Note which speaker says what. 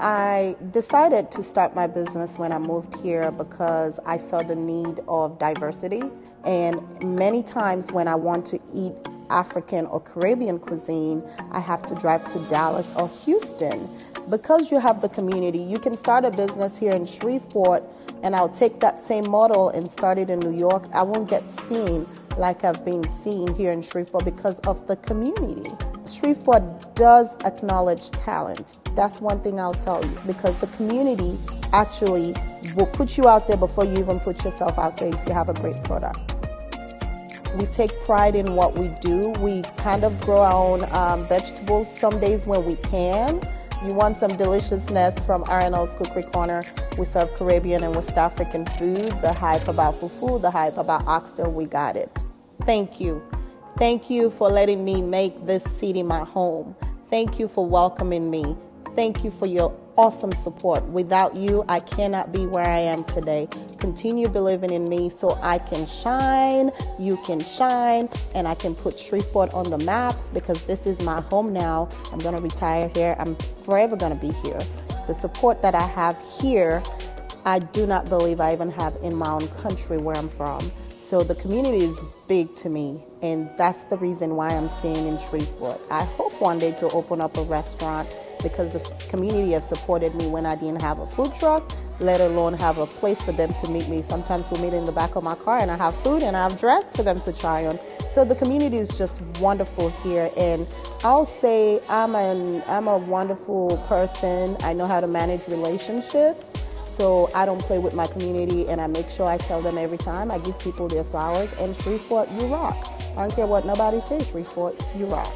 Speaker 1: I decided to start my business when I moved here because I saw the need of diversity. And many times when I want to eat African or Caribbean cuisine, I have to drive to Dallas or Houston. Because you have the community, you can start a business here in Shreveport, and I'll take that same model and start it in New York. I won't get seen like I've been seen here in Shreveport because of the community. Shreveport does acknowledge talent. That's one thing I'll tell you because the community actually will put you out there before you even put yourself out there if you have a great product. We take pride in what we do. We kind of grow our own um, vegetables some days when we can. You want some deliciousness from RNL's Cookery Corner. We serve Caribbean and West African food. The hype about fufu, the hype about oxtail, we got it. Thank you. Thank you for letting me make this city my home. Thank you for welcoming me. Thank you for your awesome support. Without you, I cannot be where I am today. Continue believing in me so I can shine, you can shine, and I can put Shreveport on the map because this is my home now. I'm going to retire here. I'm forever going to be here. The support that I have here, I do not believe I even have in my own country where I'm from. So the community is big to me, and that's the reason why I'm staying in Shreveport. I hope one day to open up a restaurant because the community have supported me when I didn't have a food truck, let alone have a place for them to meet me. Sometimes we meet in the back of my car and I have food and I have dress for them to try on. So the community is just wonderful here and I'll say I'm an I'm a wonderful person. I know how to manage relationships. So I don't play with my community and I make sure I tell them every time. I give people their flowers and Shreveport, you rock. I don't care what nobody says, Shreveport, you rock.